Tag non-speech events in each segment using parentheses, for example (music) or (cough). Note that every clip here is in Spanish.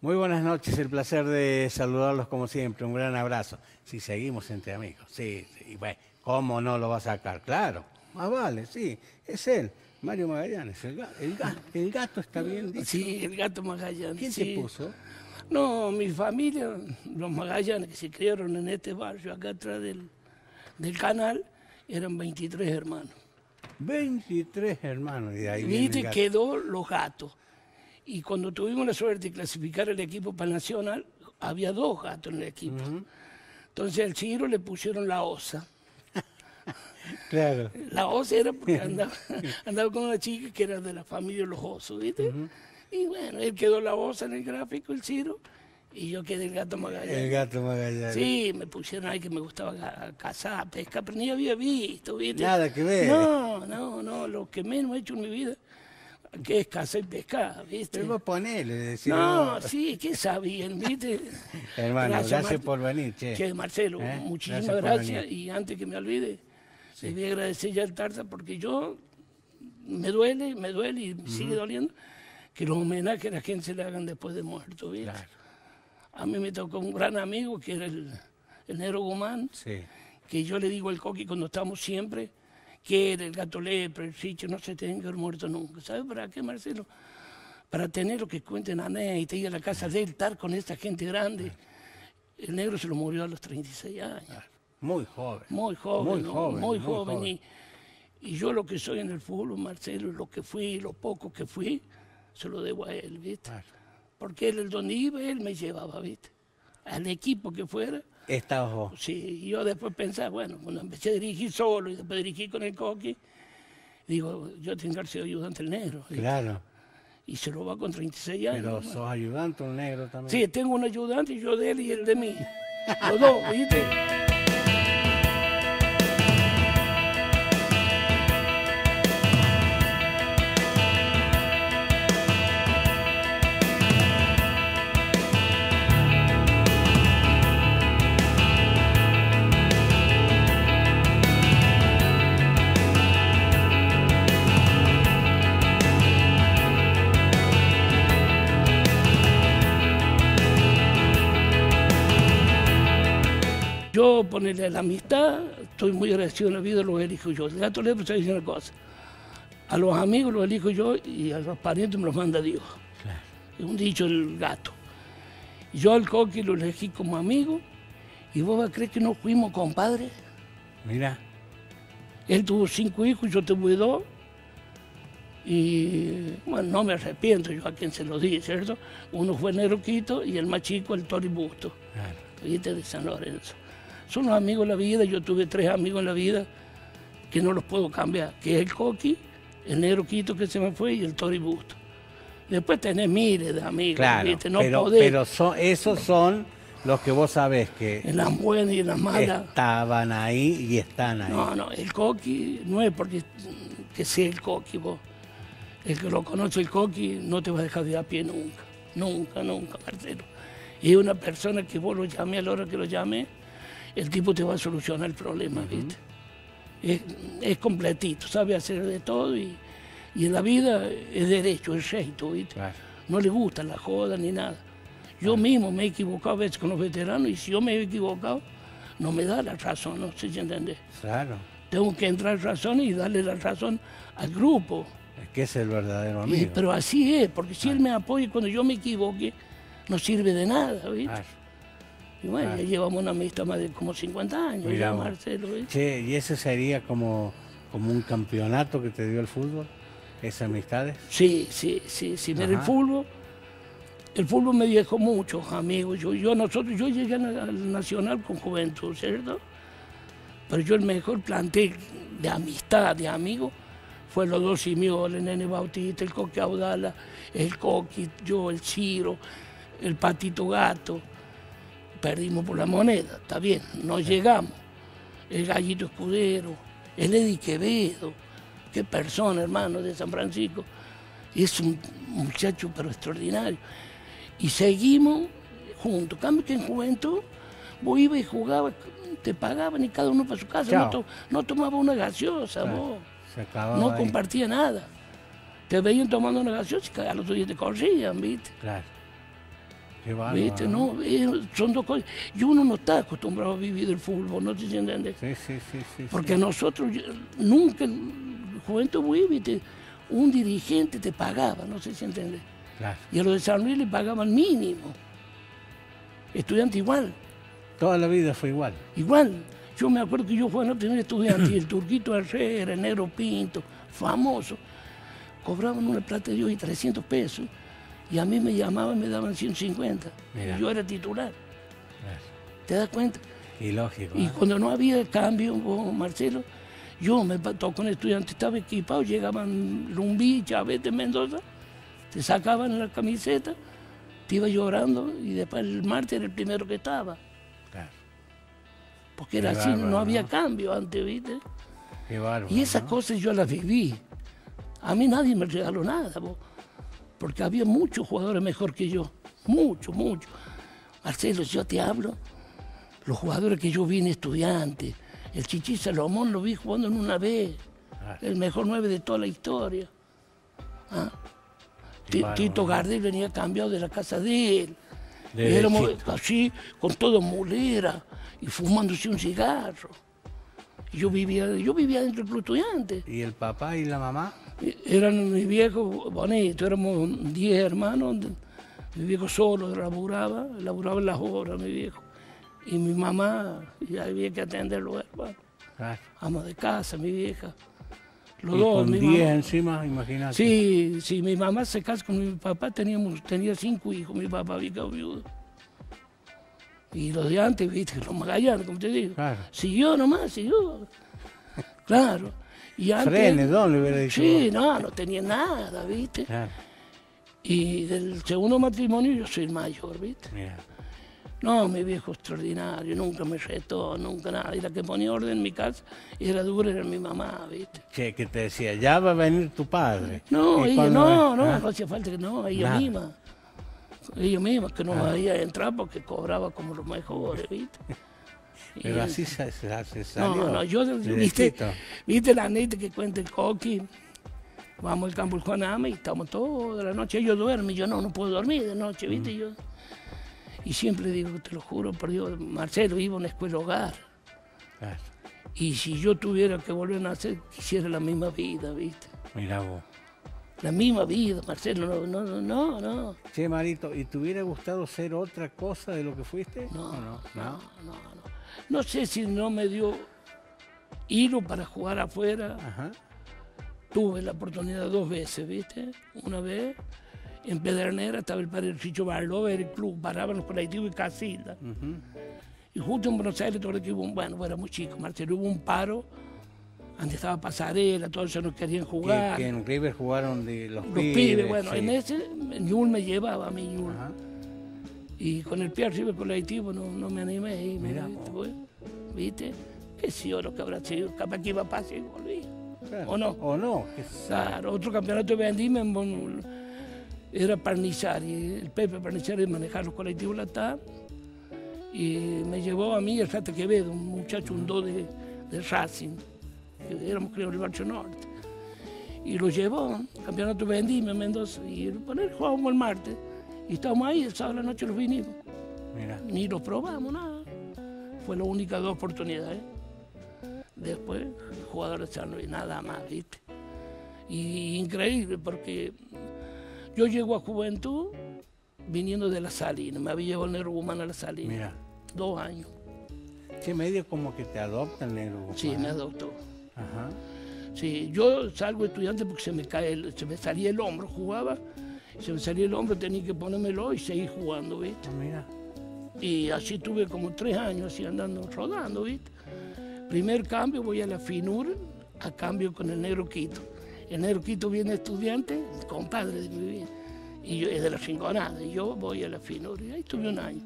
Muy buenas noches, el placer de saludarlos como siempre, un gran abrazo. Si seguimos entre amigos, sí, sí, bueno, ¿cómo no lo va a sacar? Claro, más vale, sí, es él, Mario Magallanes, el, ga- el ga- el gato está bien dicho. Sí, el gato Magallanes. ¿Quién sí. te puso? No, mi familia, los Magallanes que se criaron en este barrio, acá atrás del, del canal, eran 23 hermanos. 23 hermanos, y de ahí viene Viste, el gato. quedó los gatos. Y cuando tuvimos la suerte de clasificar el equipo para Nacional, había dos gatos en el equipo. Entonces al Chiro le pusieron la osa. (laughs) Claro, La osa era porque (laughs) andaba, andaba con una chica que era de la familia de los osos, ¿viste? Y bueno, él quedó la osa en el gráfico, el Ciro, y yo quedé el gato Magallanes. el gato Magallanes. Sí, me pusieron ahí que me gustaba ca- cazar, pescar, pero ni había visto, ¿viste? Nada que ver. No, no, no, lo que menos he hecho en mi vida, que es cazar y pescar, ¿viste? Pero vos ponele, decir, No, sí, ¿qué sabían, viste? (laughs) Hermano, gracias Marte. por venir, che. Che, Marcelo, ¿Eh? muchísimas Gracias gracias. Y antes que me olvide, le voy a agradecer ya al Tarta porque yo me duele, me duele y me sigue doliendo que los homenajes a la gente se le hagan después de muerto, ¿viste? Claro. A mí me tocó un gran amigo que era el, el Nero Guzmán, Sí, que yo le digo al Coqui cuando estamos siempre, que era el gato lepre, el sicho, no se tienen que haber muerto nunca. ¿Sabe para qué, Marcelo? Para tener lo que cuenten anécdotas, ir a la casa de él, estar con esta gente grande. El negro se lo murió a los 36 años. muy joven. Muy joven, Muy ¿no? joven, muy muy joven. joven. Y, y yo lo que soy en el fútbol, Marcelo, lo que fui, lo poco que fui, se lo debo a él, ¿viste? Claro. Porque él, el donde iba, él me llevaba, ¿viste? Al equipo que fuera. Estabas vos. Sí, y yo después pensaba, bueno, cuando empecé a dirigir solo y después dirigí con el coqui, digo, yo tengo que ser ayudante del negro. Claro, Y se lo va con 36 años. pero sos ayudante, un negro también. Sí, tengo un ayudante, yo de él y él de mí. Los dos, ¿viste? Yo ponerle la amistad, estoy muy agradecido en la vida, lo elijo yo. El gato sabe decir una cosa. A los amigos los elijo yo y a los parientes me los manda Dios. Claro. Es un dicho del gato. Yo al coqui lo elegí como amigo y vos vas a creer que no fuimos compadres. Mira, Él tuvo cinco hijos, yo tuve dos. Y bueno, no me arrepiento yo a quien se lo di, ¿cierto? Uno fue Neroquito y el más chico, el Tori Busto, de San Lorenzo. Son los amigos de la vida, yo tuve tres amigos en la vida que no los puedo cambiar, que es el Coqui, el Neroquito que se me fue y el Tori Busto. Después tenés miles de amigos, Claro, ¿viste? No pero, podés, pero son, esos son los que vos sabés que en las buenas y en las malas. estaban ahí y están ahí. No, no, el coqui no es porque que sea el coqui vos. El que lo conoce el coqui no te va a dejar de a pie nunca, nunca, nunca, Marcelo. Y es una persona que vos lo llame a la hora que lo llame, el tipo te va a solucionar el problema, ¿viste? Es, es completito, sabe hacer de todo y, y en la vida es derecho, es recto, ¿viste? Claro. No le gusta la joda ni nada. Yo mismo me he equivocado a veces con los veteranos y si yo me he equivocado, no me da la razón, no sé si entendés Claro, tengo que entrar razón y darle la razón al grupo. es que es el verdadero Y- amigo. pero así es, porque si él me apoya cuando yo me equivoque, no sirve de nada, ¿viste? Y bueno, llevamos una amistad más de como 50 años, Mirá ya. Marcelo. Che, ¿y ese sería como, como un campeonato que te dio el fútbol? ¿Esas amistades? Sí, sí, sí, sí. Mira, el fútbol, el fútbol me dejó muchos amigos. Yo, yo, nosotros, yo llegué al al Nacional con juventud, ¿cierto? Pero yo el mejor plantel de amistad, de amigos, fue los dos Simiones, el Nene Bautista, el Coque Audala, el Coqui, yo, el Ciro, el Patito Gato. Perdimos por la moneda, está bien, no llegamos. El Gallito Escudero, el Eddie Quevedo, qué persona, hermano, de San Francisco. Es un muchacho pero extraordinario. Y seguimos juntos. Cambio que en juventud vos ibas y jugabas, te pagaban y cada uno para su casa. No, to- no tomaba una gaseosa, Claro, vos. No ahí. compartía nada. Te veían tomando una gaseosa y al otro día te corrían, ¿viste? Claro. No, Eh, son dos cosas. Y uno no está acostumbrado a vivir del fútbol, ¿no te entiendes? Sí, sí, sí, sí. Porque sí. nosotros nunca, en Juventud Buey, ¿viste? un dirigente te pagaba, no sé si entiende. Claro. Y a los de San Luis le pagaban mínimo. Estudiante igual, Toda la vida fue igual. igual. Yo me acuerdo que yo fui el primer estudiante y el (coughs) Turquito Herrera, el Negro Pinto, famoso, cobraban una plata de hoy 300 pesos y a mí me llamaban y me daban 150. Mira. Y yo era titular. ¿te das cuenta? Y lógico. Y ¿eh? cuando no había cambio, vos, Marcelo, yo me tocó con estudiantes, estaba equipado, llegaban Lumbí, Chávez de Mendoza, te sacaban la camiseta, te iba llorando y después el martes era el primero que estaba. Claro. Porque era Qué así, bárbaro, no había ¿no? cambio antes, ¿viste? Qué bárbaro. Y esas ¿no? cosas yo las viví. A mí nadie me regaló nada, vos, porque había muchos jugadores mejor que yo, muchos, muchos. Marcelo, yo te hablo, los jugadores que yo vi en estudiantes, el Chichi Salomón lo vi jugando en una vez, Claro. el mejor nueve de toda la historia. ¿Ah? Tito ¿no? Gardel venía cambiado de la casa de él. Y Desde éramos así, con todo mulera y fumándose un cigarro. Y yo vivía, yo vivía dentro del club estudiante. ¿Y el papá y la mamá? Eran mis viejos bonitos, éramos 10 hermanos. Mi viejo solo laburaba, laburaba en las horas, mi viejo. Y mi mamá, ya había que atender los hermanos. Claro. Ama de casa, mi vieja. Los y dos, con mi 10 mamá. encima, imagínate. Sí, sí, mi mamá se casó con mi papá, teníamos, tenía cinco hijos, mi papá había quedado viudo. Y los de antes, viste, los magallanes, como te digo. Claro. Siguió nomás, siguió. Claro. Y antes, Frenes, ¿dónde le hubiera dicho? Sí, no, no tenía nada, ¿viste? Claro. Y del segundo matrimonio yo soy el mayor, ¿viste? Mira. No, mi viejo extraordinario, nunca me retó, nunca nada. Y la que ponía orden en mi casa era dura, era mi mamá, ¿viste? Che, que te decía, ya va a venir tu padre. No, Y ella no, no, ¿Ah? no hacía falta que no, ella Nada. misma. Ella misma, que no había entrado porque cobraba como los mejores, ¿viste? (laughs) Pero así se, se- se No, salió. no, yo, ¿viste. ¿viste la neta que cuenta el coqui? Vamos al campo Juaname y estamos toda la noche. Ellos duermen, yo no, no puedo dormir de noche, ¿viste? Mm. Yo, y siempre digo, te lo juro, por Dios, Marcelo iba a una escuela hogar. Claro. Y si yo tuviera que volver a nacer, quisiera la misma vida, ¿viste? Mira vos. La misma vida, Marcelo, no, no, no, no. no. Che, Marito, ¿y te hubiera gustado ser otra cosa de lo que fuiste? No, ¿O no, no? no, no. No sé si no me dio hilo para jugar afuera. Ajá. Tuve la oportunidad dos veces, ¿viste? Una vez en Pedernera estaba el padre Chicho Barló, era el club, paraban los colectivos y Casilda. Y justo en Buenos Aires, todo que hubo un, bueno, era muy chico, Marcelo, hubo un paro, antes estaba Pasarela, todos ellos no querían Que, jugar. que en River jugaron de los, Los pibes. pibes, bueno, sí. en ese, Ñul me llevaba a mí, Ñul. Ajá. Y con el pie arriba del colectivo no, no me animé. Y me- Mira. ¿viste? ¿Viste? ¿Qué sé yo lo que habrá sido? Capaz que iba a pasar y volvía. Claro. ¿O no? O no. Claro, otro campeonato de vendimia era Parnizari, el Pepe Parnizari manejaba los colectivos la TAP y me llevó a mí el Rata Quevedo, un muchacho, un do de, de Racing, que éramos creo el Barrio Norte. Y lo llevó, campeonato de vendimia en Mendoza, y por él jugábamos el martes, y estábamos ahí, el sábado la noche los vinimos, Mira. ni los probamos, nada. Fue la única dos oportunidades. Después, jugador de San Luis, nada más, ¿viste? Y increíble, porque yo llego a Juventud viniendo de la Salina, me había llevado el negro Guzmán a la Salina, Mira. dos años. Che, medio como que te adoptan, negro. Sí, Guzmán. me adoptó. Ajá. Sí, yo salgo estudiante porque se me cae, el- se me salía el hombro, jugaba, se me salía el hombro, tenía que ponérmelo y seguir jugando, ¿viste? Ah, mira. Y así tuve como tres años así andando, rodando, ¿viste? Primer cambio voy a la FINUR a cambio con el negro Quito. El negro Quito viene estudiante, compadre de mi vida, y yo es de la Rinconada, y yo voy a la FINUR, y ahí estuve un año.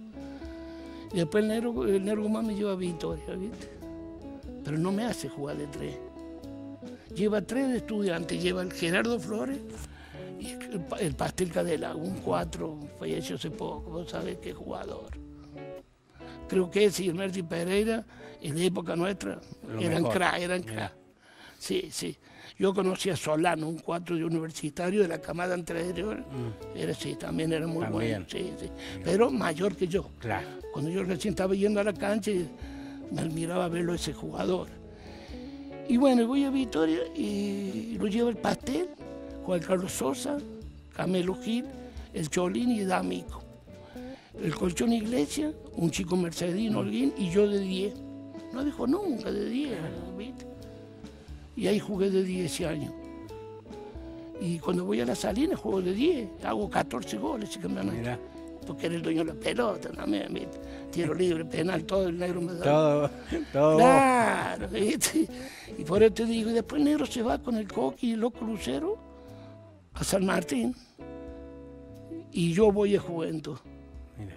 Y después el negro, el negro Guzmán me lleva a Victoria, ¿viste? Pero no me hace jugar de tres. Lleva tres de estudiantes, lleva el Gerardo Flores el, pa- el Pastel Cadela, un cuatro, falleció hace poco, vos sabés qué jugador. Creo que ese y Pereira, en la época nuestra, Lo eran mejor. crack, eran Mira. crack. Sí, sí. Yo conocí a Solano, un cuatro de universitario de la camada anterior. Mm. Era sí, también era muy bueno. Sí, sí. Pero mayor que yo. Claro. Cuando yo recién estaba yendo a la cancha, me admiraba verlo ese jugador. Y bueno, voy a Victoria y lo lleva el pastel, Juan Carlos Sosa, Camelo Gil, el Cholín y D'Amico. El colchón Iglesia, un chico mercedino, alguien, y yo de 10. No dijo nunca de 10, ¿viste? Y ahí jugué de 10 años. Y cuando voy a la Salina juego de 10, hago 14 goles, Mira. Porque era el dueño de la pelota también, ¿viste? Tiro libre, penal, todo el negro me da. Todo, todo. Claro, ¿viste? Y por eso te digo, y después el negro se va con el coqui y el loco lucero a San Martín. Y yo voy a Juventud. Mira.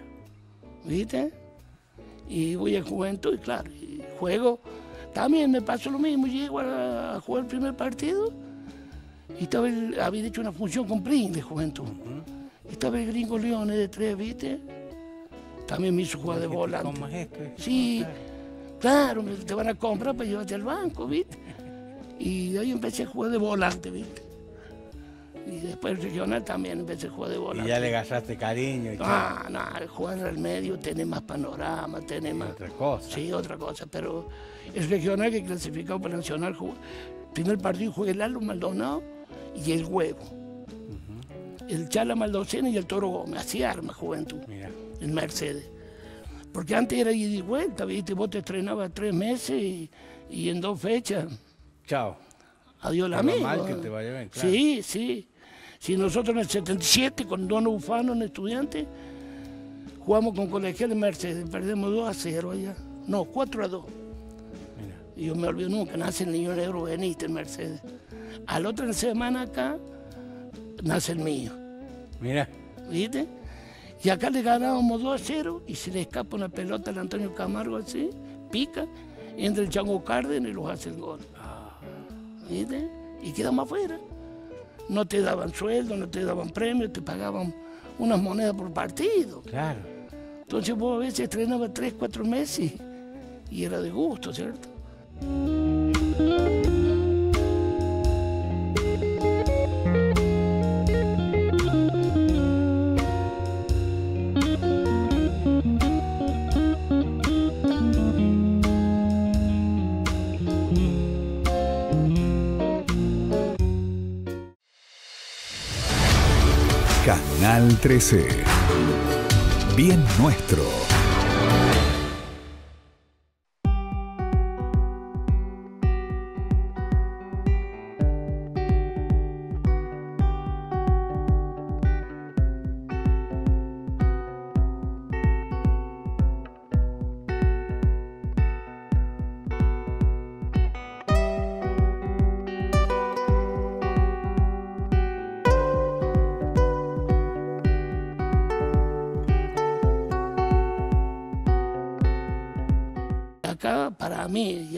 ¿Viste? Y voy a Juventud y claro, juego también me pasó lo mismo, llego a, jugar el primer partido y estaba había hecho una función con Pring de juventud. Estaba el gringo Leones de tres, ¿viste? También me hizo jugar de volante. ¿Cómo es esto? Sí, claro, te van a comprar para llevarte al banco, ¿viste? Y ahí empecé a jugar de volante, ¿viste? Y después el regional también empecé a jugar de volante. Y ya le gastaste cariño. Y ah, no, jugar al medio tiene más panorama, tiene más... Otra cosa. Sí, otra cosa, pero el regional que clasificado para Nacional, primer partido juega el Lalo Maldonado y el Huevo. El Chala Maldocena y el Toro Gómez, así arma Juventud, Mira. en Mercedes. Porque antes era ida y vuelta, ¿viste? Vos te estrenabas tres meses y, en dos fechas. Chao. Adiós la mal que te vaya bien, claro. Sí, sí. Si nosotros en el 77, con Don Ufano, en estudiante, jugamos con Colegial de Mercedes, perdemos 2 a 0 allá. No, 4 a 2. Y yo me olvido nunca, nace el niño negro Benítez en Mercedes. A la otra semana acá, nace el mío. Mira. ¿Viste? Y acá le ganábamos 2 a 0 y se le escapa una pelota al Antonio Camargo así, pica, entra el Chango Cárdenas y los hace el gol. ¿Viste? Y quedamos afuera. No te daban sueldo, no te daban premios, te pagaban unas monedas por partido. Claro. Entonces vos a veces estrenabas 3, 4 meses y era de gusto, ¿cierto? 13. Bien nuestro.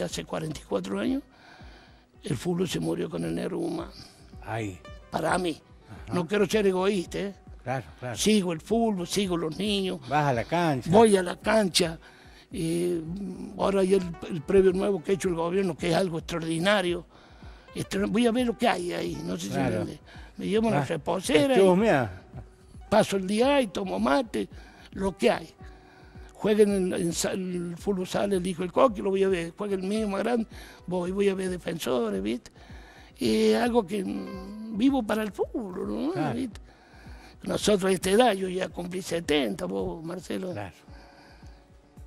Hace 44 años, el fútbol se murió con el negro humano. Ay. Para mí. No quiero ser egoísta, ¿eh? Claro, claro. Sigo el fútbol, sigo los niños. Vas a la cancha. Voy a la cancha. y ahora hay el, previo nuevo que ha hecho el gobierno, que es algo extraordinario. voy a ver lo que hay ahí. No sé si me, me llevo una ah, reposera. paso el día y tomo mate, lo que hay jueguen en, el fútbol sale el hijo del coqui, lo voy a ver, juega el mío más grande, voy, voy a ver defensores, ¿viste? Y algo que vivo para el fútbol, ¿no? ¿Viste? Nosotros a esta edad, yo ya cumplí 70, vos, Marcelo. Claro.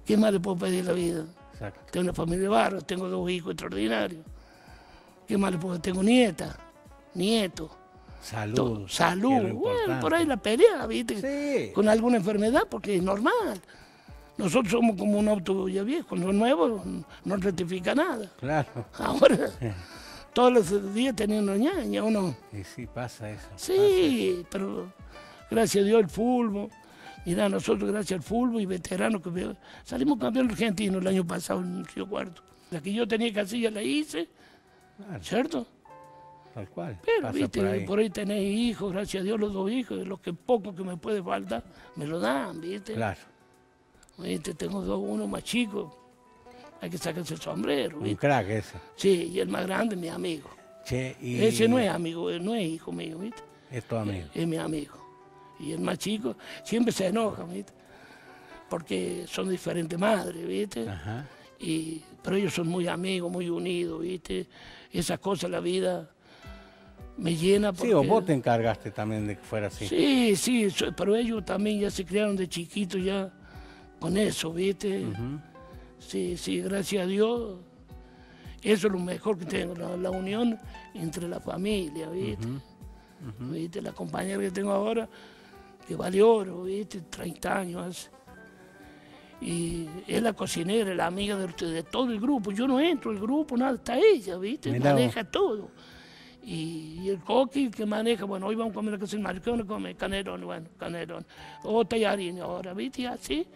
¿Qué más le puedo pedir la vida? Tengo una familia de barro, tengo dos hijos extraordinarios. ¿Qué más le puedo Tengo nieta, nieto. Salud. Salud. Bueno, por ahí la pelea, ¿viste? Sí. Con alguna enfermedad, porque es normal. Nosotros somos como un auto ya viejo, lo nuevo no rectifica nada. Claro. Ahora, todos los días teniendo ñaña, ¿o no? Y sí, pasa eso. Sí, pero gracias a Dios el fútbol. Mira, nosotros gracias al fútbol y veteranos que salimos campeón argentino el año pasado en Río Cuarto. La que yo tenía casilla la hice, ¿cierto? Tal cual. Pero, viste, por ahí. por ahí tenés hijos, gracias a Dios los dos hijos, lo que poco que me puede faltar, me lo dan, viste. Claro. Este, tengo dos, uno más chico, hay que sacarse el sombrero. Un ¿viste? crack ese. Sí, y el más grande es mi amigo. Che, y Ese no es amigo, no es hijo mío, ¿viste? es tu amigo. Es mi amigo. Y el más chico siempre se enoja, ¿viste? Porque son diferentes madres, ¿viste? Ajá. Y, pero ellos son muy amigos, muy unidos, ¿viste? Esas cosas, la vida me llena. Porque, Sí, o vos te encargaste también de que fuera así. Sí, sí, pero ellos también ya se criaron de chiquitos ya con eso, ¿viste? Sí, sí, gracias a Dios. Eso es lo mejor que tengo, la, la unión entre la familia, ¿viste? ¿Viste? La compañera que tengo ahora, que vale oro, ¿viste? 30 años hace. Y es la cocinera, la amiga de, de todo el grupo. Yo no entro al grupo, nada, está ella, ¿viste? Mirá vos. Maneja todo. Y, y el coqui que maneja, bueno, hoy vamos a comer la Mario, ¿qué van a comer? Canelón, bueno, canelón. O tallarín ahora, ¿viste? Y así,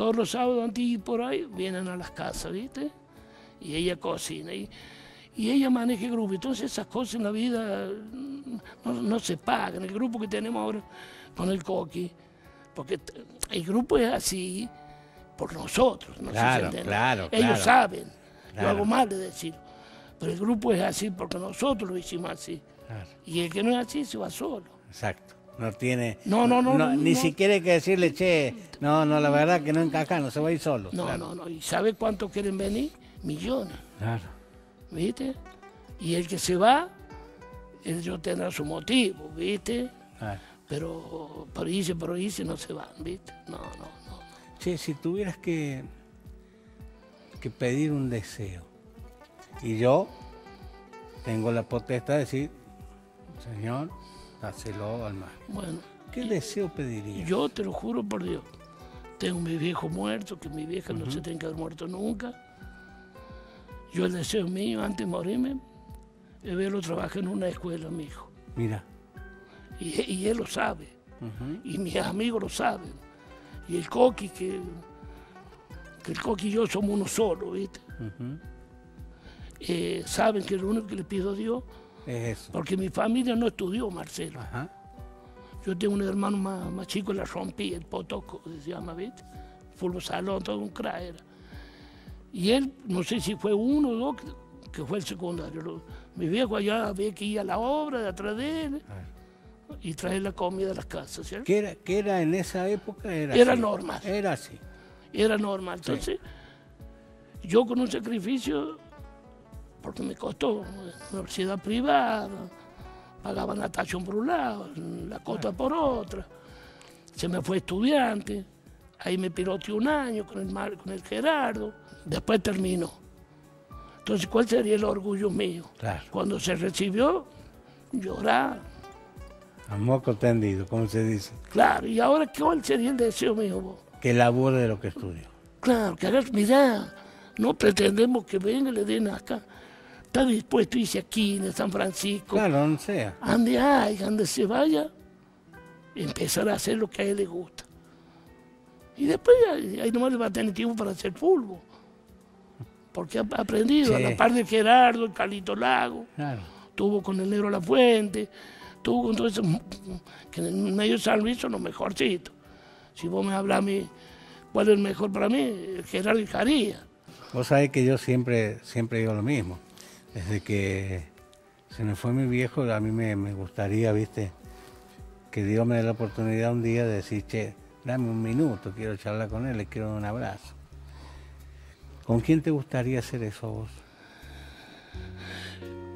todos los sábados antes por ahí, vienen a las casas, ¿viste? Y ella cocina. Y, y ella maneja el grupo. Entonces esas cosas en la vida mm, no, no se pagan. El grupo que tenemos ahora con el coqui, porque el grupo es así por nosotros. No Claro, entienden. claro, Ellos claro. saben. Yo Claro. hago mal de decir. Pero el grupo es así porque nosotros lo hicimos así. Y el que no es así se va solo. exacto. No tiene. No, no, no, no, Ni no. siquiera hay que decirle, che, no, no, la verdad que no encaja, no se va a ir solo. No, Claro. no, no. ¿Y sabe cuánto quieren venir? Millones. Claro. ¿Viste? Y el que se va, ellos tendrá su motivo, ¿viste? claro. Pero por irse, por irse no se van, ¿viste? No, no, no. Che, si tuvieras que, que pedir un deseo, y yo tengo la potestad de decir, Señor, dáselo al mar. Bueno, ¿Qué deseo pedirías? yo te lo juro por Dios. Tengo mi viejo muerto, que mi vieja no se tiene que haber muerto nunca. Yo el deseo mío, antes de morirme, es verlo trabajar en una escuela, mi hijo. Mira. Y, y él lo sabe. y mis amigos lo saben. Y el Coqui, que, que el Coqui y yo somos uno solo, ¿viste? Eh, saben que lo único que le pido a Dios, eso. porque mi familia no estudió, Marcelo. Ajá. Yo tengo un hermano más, más chico, la rompí, el Potoco, se llama, ¿viste? Fútbol salón, todo un crack era. Y él, no sé si fue uno o dos, que, fue el secundario. Mi viejo allá había que ir a la obra de atrás de él y traer la comida a las casas, ¿cierto? ¿Qué era, qué era en esa época? Era, Era así. normal. Era así. era normal. Entonces, yo con un sacrificio, porque me costó universidad privada, pagaba natación por un lado, la costa por otra, se me fue estudiante, ahí me piloteé un año con el, con el Gerardo, después terminó. Entonces, ¿cuál sería el orgullo mío? Claro. Cuando se recibió, llorar, A moco tendido, como se dice. claro, y ahora, ¿cuál sería el deseo mío? vos? Que labure de lo que estudió. Claro, que hagas, mirá, no pretendemos que venga y le den acá. Está dispuesto a irse aquí, en San Francisco, Claro, donde sea. ande hay, donde se vaya, empezar a hacer lo que a él le gusta. Y después ahí nomás le va a tener tiempo para hacer fútbol. Porque ha aprendido, a la par de Gerardo, el Carlito Lago, Claro. tuvo con el Negro La Fuente, tuvo con todo eso, que en el medio de San Luis son los mejorcitos. Si vos me hablas a mí, ¿cuál es el mejor para mí? Gerardo y Caría. Vos sabés que yo siempre, siempre digo lo mismo. Desde que se me fue mi viejo, a mí me, me gustaría, viste, que Dios me dé la oportunidad un día de decir, che, dame un minuto, quiero charlar con él, le quiero dar un abrazo. ¿Con quién te gustaría hacer eso vos?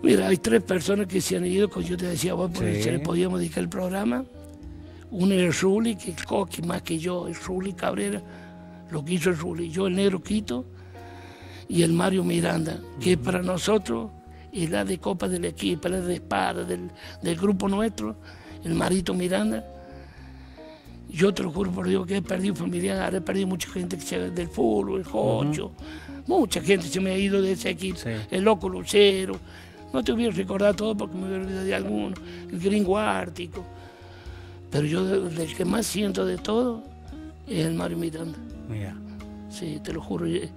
Mira, hay tres personas que se han ido, como yo te decía vos, porque Sí. se le podíamos dedicar el programa. Uno es el Ruli, que el Coqui más que yo, el Ruli Cabrera, lo que hizo el Ruli, yo el Negro Quito, y el Mario Miranda, que para nosotros es la de Copa del equipo, la de espada del, del grupo nuestro, el Marito Miranda. Yo te lo juro por Dios que he perdido familiares, he perdido mucha gente que se, del fútbol, el Jocho, mucha gente se me ha ido de ese equipo, Sí. el Loco Lucero, no te voy a recordar todo porque me voy a olvidar de alguno, el Gringo Ártico, pero yo de- del que más siento de todo es el Mario Miranda, Mira, sí, te lo juro, eh,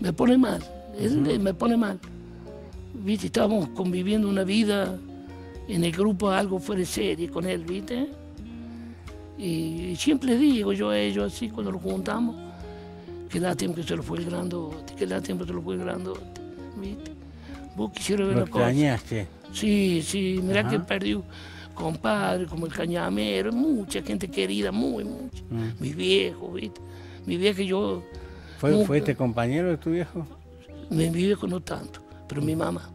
me pone mal, eh, me pone mal, viste, estábamos conviviendo una vida en el grupo algo fuera de serie con él, viste, y siempre les digo yo a ellos así cuando nos juntamos, Qué lástima que se lo fue el grandote, qué lástima que se lo fue el grandote. ¿Viste? Vos quisieras ver Lo la cosa. extrañaste. Sí, sí, mira Ajá. que perdió compadre como el cañamero, mucha gente querida, muy mucha. Mm. Mi viejo, ¿viste? Mi viejo yo, ¿Fue. ¿Fue este compañero de tu viejo? mi, viejo no tanto, pero mi mamá.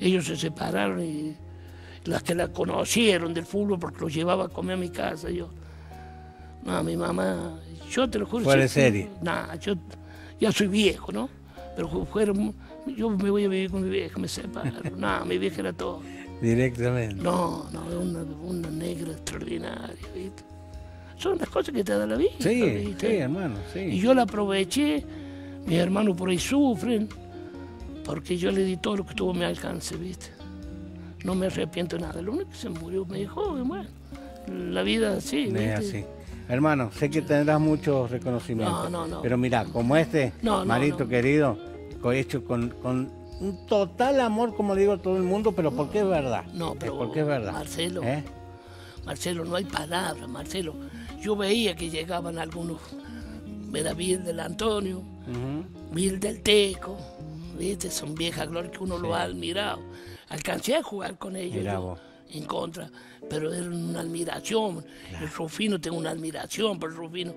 Ellos se separaron y las que la conocieron del fútbol porque lo llevaba a comer a mi casa yo. No, mi mamá, yo te lo juro. Fuera de serie. Nah, yo ya soy viejo, ¿no? Pero fu- fueron, yo me voy a vivir con mi vieja, me separo. no, mi vieja era todo. (laughs) Directamente. No, no, una, una negra extraordinaria, ¿viste? Son las cosas que te da la vida. Sí, sí, hermano, Y sí. yo la aproveché, mis hermanos por ahí sufren, porque yo le di todo lo que tuvo a mi alcance, ¿viste? No me arrepiento de nada. Lo único que se murió me dijo, bueno, la vida ¿viste? así. Hermano, sé que tendrás muchos reconocimientos. No, no, no. Pero mira, como este, Marito querido, hecho con, con un total amor, como le digo a todo el mundo, pero porque es verdad. No, pero, porque es verdad. Marcelo. ¿Eh? Marcelo, no hay palabras, Marcelo. Yo veía que llegaban algunos, era Bill del Antonio, Ujú. Bill del Teco, ¿viste? Son viejas glorias que uno lo ha admirado. Alcancé a jugar con ellos yo, en contra, pero era una admiración. El Rufino, tengo una admiración por el Rufino,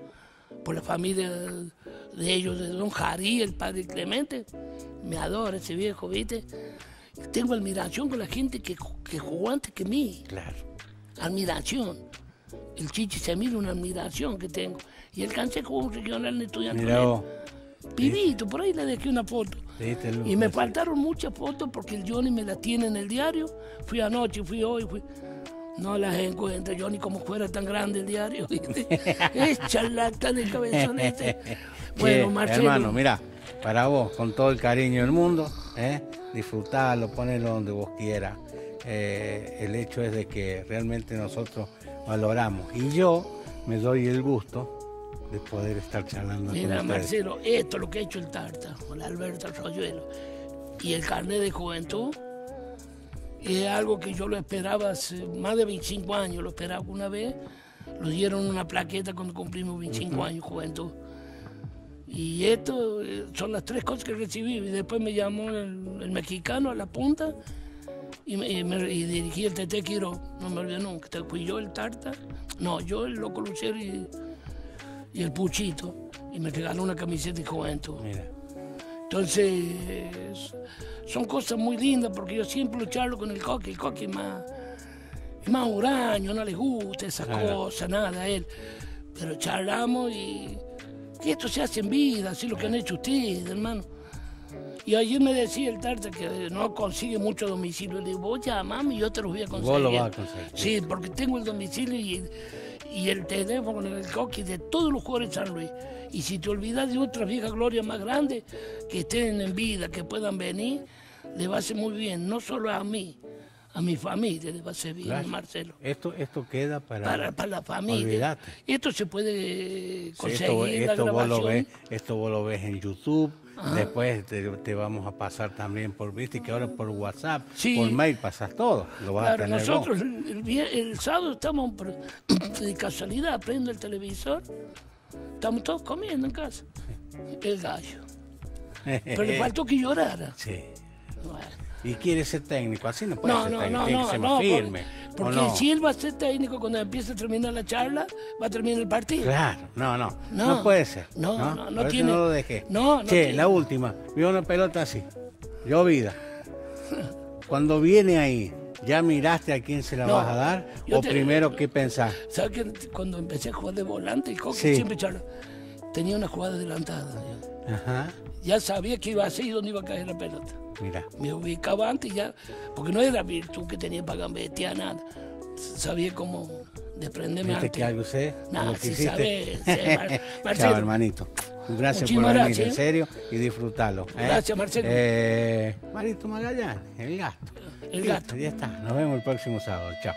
por la familia de ellos, de Don Jari, el padre Clemente. Me adora ese viejo, ¿viste? Tengo admiración con la gente que, que jugó antes que mí Claro. admiración. El Chichi se mira una admiración que tengo. Y alcancé como un regional estudiante. Pibito, por ahí le dejé una foto. Y me faltaron muchas fotos porque el Johnny me la tiene en el diario. Fui anoche, fui hoy, fui. No las encuentro, Johnny, como fuera tan grande el diario. (laughs) es charlatán el cabezón este. (laughs) Bueno, Che, Marcelo. Hermano, mira, para vos, con todo el cariño del mundo, ¿eh? disfrutalo, ponelo donde vos quieras. Eh, el hecho es de que realmente nosotros valoramos. Y yo me doy el gusto de poder estar charlando Mira, con. Marcelo, esto es lo que ha hecho el Tarta, con Alberto Arroyuelo. Y el carnet de juventud es algo que yo lo esperaba hace más de 25 años, lo esperaba una vez. Lo dieron una plaqueta cuando cumplimos 25 años juventud. Y esto eh, son las tres cosas que recibí. Y después me llamó el, el mexicano a la punta y, me, y me- y dirigí el Tete Quiro. No me olvido nunca. Te- Fui yo el Tarta, no, yo el Loco Lucero y, y el Puchito. Y me regaló una camiseta de juventud. Mira, Entonces, son cosas muy lindas porque yo siempre lo charlo con el coque. El coque es más, más huraño, no le gusta esa Claro. cosa, nada a él. Pero charlamos y que esto se hace en vida, así lo que han hecho ustedes, hermano. Y ayer me decía el Tarta que no consigue mucho domicilio. Le digo, vos llamame y yo te los voy a conseguir. Vos lo vas a conseguir. Sí, porque tengo el domicilio y, y el teléfono en el coqui de todos los jugadores de San Luis. Y si te olvidas de otras viejas glorias más grandes que estén en vida, que puedan venir, le va a hacer muy bien, no solo a mí, a mi familia a hacer bien, Claro. Marcelo. esto, esto queda para... Para, para la familia. Olvídate. Esto se puede Sí, conseguir esto, la esto vos lo ves, esto vos lo ves en YouTube, después te, te vamos a pasar también por, viste que ahora por WhatsApp, Sí. por mail pasas todo, lo vas a Claro, tener nosotros el sábado estamos por- (clears throat) de casualidad, prendo el televisor, estamos todos comiendo en casa. El gallo. Pero le faltó que llorara. Sí. Bueno. Y quiere ser técnico, así no puede No, ser no, técnico, no, tiene que no, ser no, más por- firme. ¿o porque si él va a ser técnico cuando empiece a terminar la charla, va a terminar el partido. Claro, no, no, no, puede ser. No, no, no tiene- no lo dejé. no, no che, tiene- la última, vio una pelota así, llovida. Cuando viene ahí, ¿ya miraste a quién se la No, vas a dar? ¿O te- primero qué pensás? ¿Sabes que cuando empecé a jugar de volante, el Coque Sí. siempre charla, tenía una jugada adelantada. yo. Aja, Ya sabía qué iba a hacer y dónde iba a caer la pelota. mira. me ubicaba antes ya, porque no era virtud que tenía para gambetear nada. Sabía cómo desprenderme ¿Viste antes. que algo sé? Que sí Mar- (laughs) Marcelo. Chao, hermanito. Gracias Muchísimas por venir, gracias, en ¿eh? serio, y disfrutarlo. ¿eh? Gracias, Marcelo. Eh, Marito Magallanes, el gato. El Listo, gato. Ya está. Nos vemos el próximo sábado. Chao.